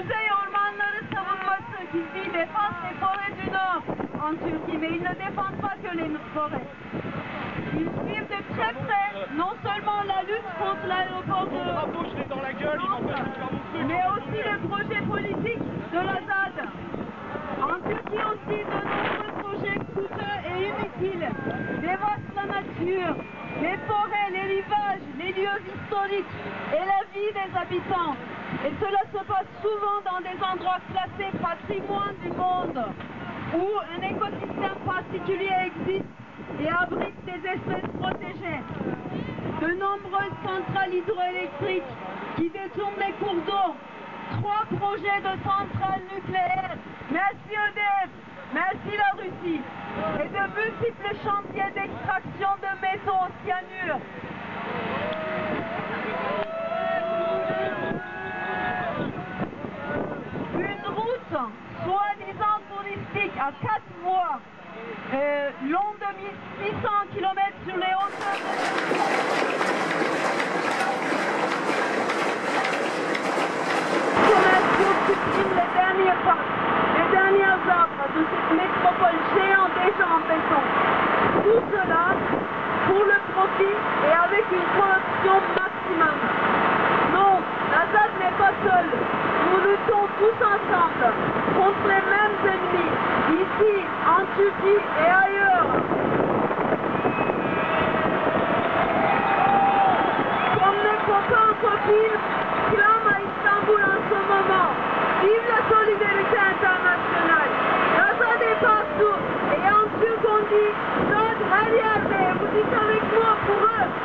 Kuzey ormanları savunması gizli defans Nepole En Turquie, mais ils ne défendent pas que les forêts. Ils suivent de très près non seulement la lutte contre l'aéroport de mais aussi le projet politique de la ZAD. En Turquie aussi, de nombreux projets coûteux et inutiles dévastent la nature, les forêts, les rivages, les lieux historiques et la vie des habitants. Et cela se passe souvent dans des endroits classés patrimoine du monde, où un écosystème particulier existe et abrite des espèces protégées. De nombreuses centrales hydroélectriques qui détournent les cours d'eau. Trois projets de centrales nucléaires. Merci EDF, merci la Russie. Et de multiples chantiers à quatre voies, euh, long de 1600 km sur les hauteurs de... Les derniers parcs, les dernières arbres de cette métropole géante déjà en béton. Tout cela pour le profit et avec une corruption maximum. Non, la ZAD n'est pas seule. Nous luttons tous ensemble contre les mêmes ennemis, ici, et ailleurs. Comme les copains copines clament à Istanbul en ce moment. Vive la solidarité internationale. La ZAD est partout. Et en on dit her yerde. Vous dites avec moi pour eux.